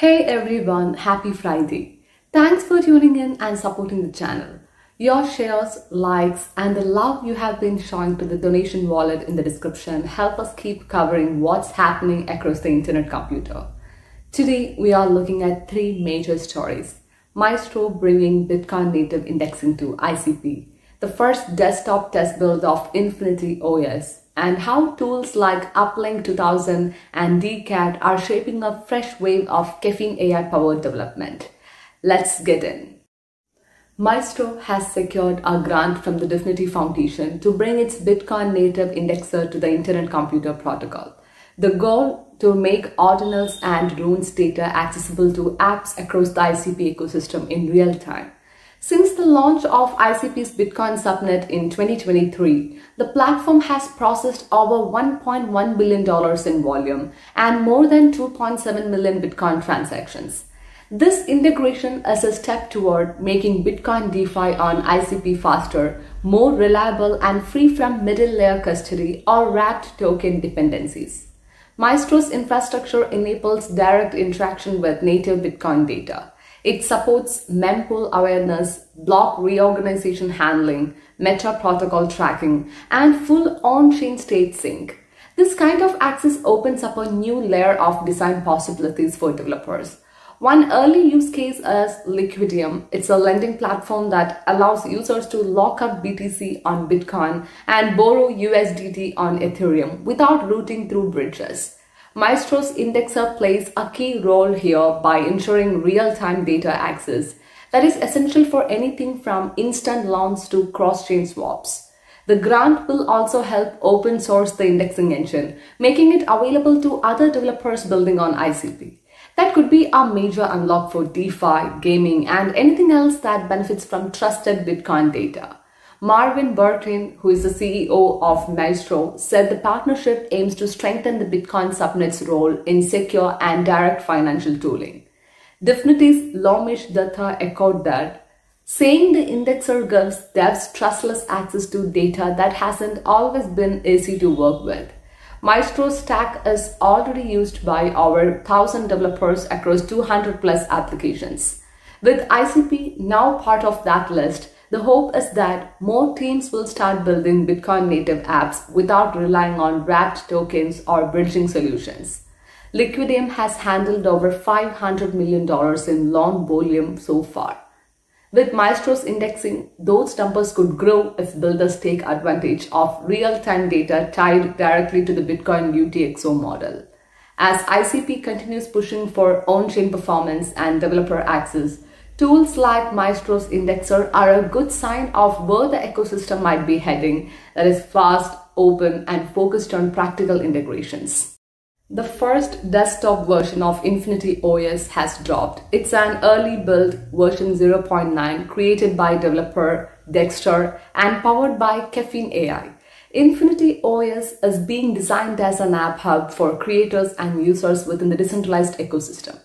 Hey everyone, happy Friday. Thanks for tuning in and supporting the channel. Your shares, likes, and the love you have been showing to the donation wallet in the description help us keep covering what's happening across the internet computer. Today, we are looking at three major stories. Maestro bringing Bitcoin native indexing to ICP, the first desktop test build of Infinity OS, and how tools like UPLYNK 2000 and DeCAD are shaping a fresh wave of Caffeine AI powered development. Let's get in. Maestro has secured a grant from the Dfinity Foundation to bring its Bitcoin native indexer to the Internet Computer Protocol. The goal to make ordinals and runes data accessible to apps across the ICP ecosystem in real time. Since the launch of ICP's Bitcoin subnet in 2023, the platform has processed over $1.1 billion in volume and more than 2.7 million Bitcoin transactions. This integration is a step toward making Bitcoin DeFi on ICP faster, more reliable, and free from middle layer custody or wrapped token dependencies. Maestro's infrastructure enables direct interaction with native Bitcoin data. It supports mempool awareness, block reorganization handling, meta protocol tracking, and full on-chain state sync. This kind of access opens up a new layer of design possibilities for developers. One early use case is Liquidium. It's a lending platform that allows users to lock up BTC on Bitcoin and borrow USDT on Ethereum without routing through bridges. Maestro's indexer plays a key role here by ensuring real-time data access that is essential for anything from instant loans to cross-chain swaps. The grant will also help open source the indexing engine, making it available to other developers building on ICP. That could be a major unlock for DeFi, gaming, and anything else that benefits from trusted Bitcoin data. Marvin Bertin, who is the CEO of Maestro, said the partnership aims to strengthen the Bitcoin subnet's role in secure and direct financial tooling. Dfinity's Lomesh Dutta echoed that, saying the indexer gives devs trustless access to data that hasn't always been easy to work with. Maestro stack is already used by over 1000 developers across 200 plus applications. With ICP now part of that list, the hope is that more teams will start building Bitcoin native apps without relying on wrapped tokens or bridging solutions. Liquidium has handled over $500 million in loan volume so far. With Maestro's indexing, those numbers could grow if builders take advantage of real-time data tied directly to the Bitcoin UTXO model. As ICP continues pushing for on-chain performance and developer access, Tools like Maestro's indexer are a good sign of where the ecosystem might be heading that is fast, open, and focused on practical integrations. The first desktop version of Infinity OS has dropped. It's an early build version 0.9 created by developer Dexter and powered by Caffeine AI. Infinity OS is being designed as an app hub for creators and users within the decentralized ecosystem.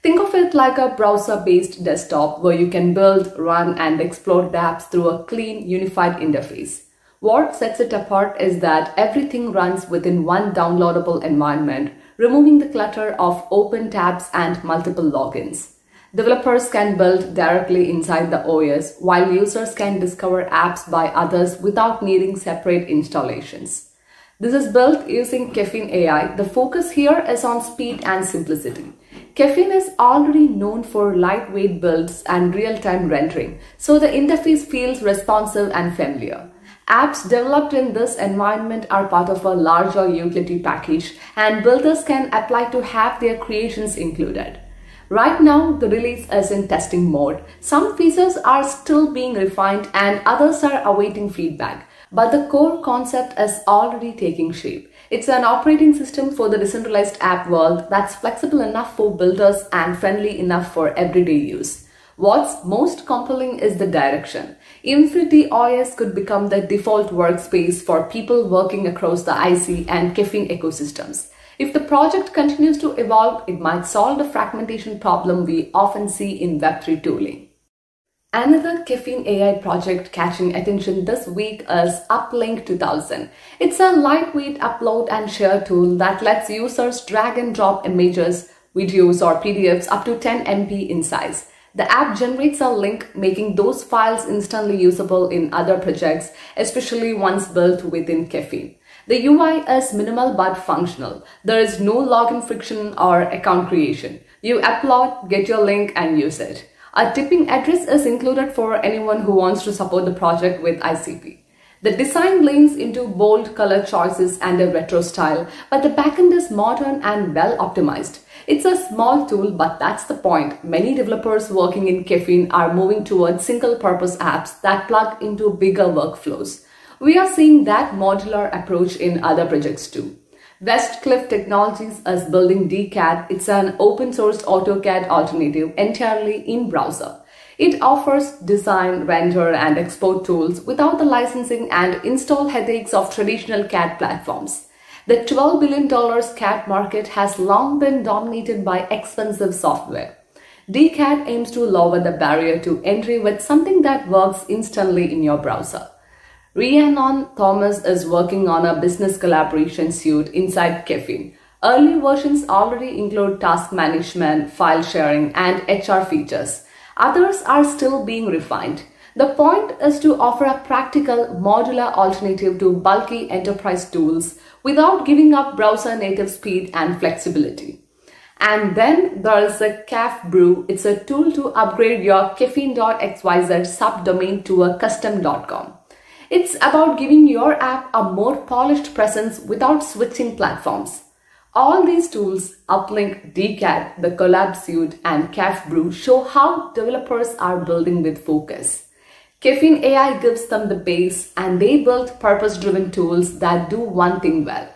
Think of it like a browser-based desktop where you can build, run, and explore apps through a clean, unified interface. What sets it apart is that everything runs within one downloadable environment, removing the clutter of open tabs and multiple logins. Developers can build directly inside the OS, while users can discover apps by others without needing separate installations. This is built using Caffeine AI. The focus here is on speed and simplicity. Caffeine is already known for lightweight builds and real-time rendering, so the interface feels responsive and familiar. Apps developed in this environment are part of a larger utility package and builders can apply to have their creations included. Right now, the release is in testing mode. Some features are still being refined and others are awaiting feedback, but the core concept is already taking shape. It's an operating system for the decentralized app world that's flexible enough for builders and friendly enough for everyday use. What's most compelling is the direction. Infinity OS could become the default workspace for people working across the IC and Caffeine ecosystems. If the project continues to evolve, it might solve the fragmentation problem we often see in Web3 tooling. Another Caffeine AI project catching attention this week is UPLYNK 2000. It's a lightweight upload and share tool that lets users drag and drop images, videos, or PDFs up to 10 MB in size. The app generates a link making those files instantly usable in other projects, especially ones built within Caffeine. The UI is minimal but functional. There is no login friction or account creation. You upload, get your link and use it. A tipping address is included for anyone who wants to support the project with ICP. The design leans into bold color choices and a retro style, but the backend is modern and well optimized. It's a small tool, but that's the point. Many developers working in Caffeine are moving towards single purpose apps that plug into bigger workflows. We are seeing that modular approach in other projects too. Westcliff Technologies is building DeCAD. It's an open source AutoCAD alternative entirely in browser. It offers design, render, and export tools without the licensing and install headaches of traditional CAD platforms. The $12 billion CAD market has long been dominated by expensive software. DeCAD aims to lower the barrier to entry with something that works instantly in your browser. Rhiannon Thomas is working on a business collaboration suite inside Caffeine. Early versions already include task management, file sharing, and HR features. Others are still being refined. The point is to offer a practical, modular alternative to bulky enterprise tools without giving up browser native speed and flexibility. And then there is the CaffBrew. It's a tool to upgrade your caffeine.xyz subdomain to a custom.com. It's about giving your app a more polished presence without switching platforms. All these tools, UPLYNK, DeCAD, the Collab Suite, and CaffBrew show how developers are building with focus. Caffeine AI gives them the base and they build purpose-driven tools that do one thing well.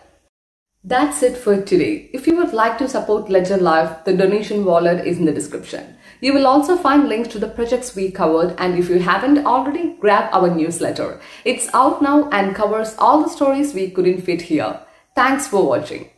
That's it for today. If you would like to support Ledger Life, the donation wallet is in the description. You will also find links to the projects we covered and if you haven't already, grab our newsletter. It's out now and covers all the stories we couldn't fit here. Thanks for watching.